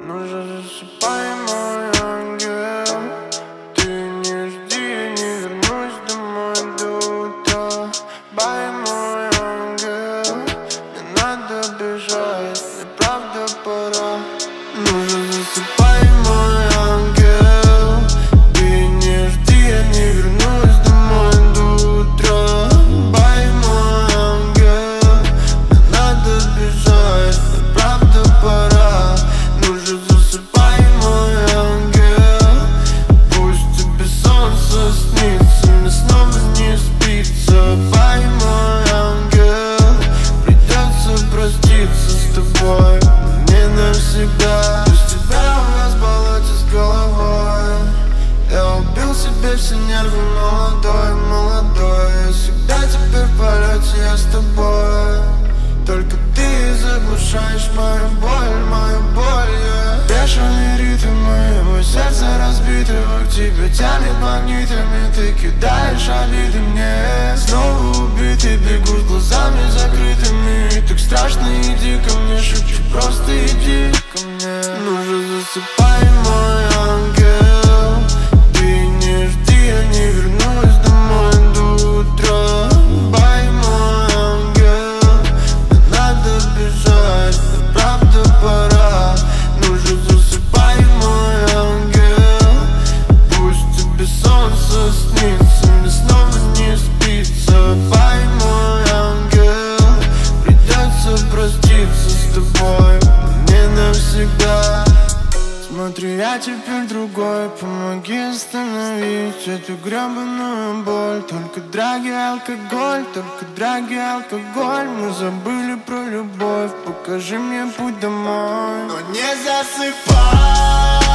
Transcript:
Ну засыпай, мой ангел. Ты не жди, не вернусь до утра. Бай, мой ангел. Не надо бежать, и правда пора. Ну засыпай, мой ангел навсегда Без тебя у нас болоте с головой. Я убил себе все нервы молодой, молодой. Всегда теперь в полете я с тобой. Только ты заглушаешь мою боль, мою боль yeah. Бешеные ритмы, мое сердце разбитого К тебе тянет магнитами, ты кидаешь обиды мне. Снова убитый, бегут глазами закрытыми. Так страшно, иди ко мне, шепчу просто иди ко мне. Ну же засыпай, мой ангел. Ты не жди, я не вернусь домой до утра. Бай, мой ангел. Не надо бежать, но правда пора. Ну же засыпай, мой ангел. Пусть тебе солнце снится Смотри, я теперь другой Помоги остановить эту гребаную боль. Только драги, алкоголь, только драги, алкоголь. Мы забыли про любовь Покажи мне путь домой. Но не засыпай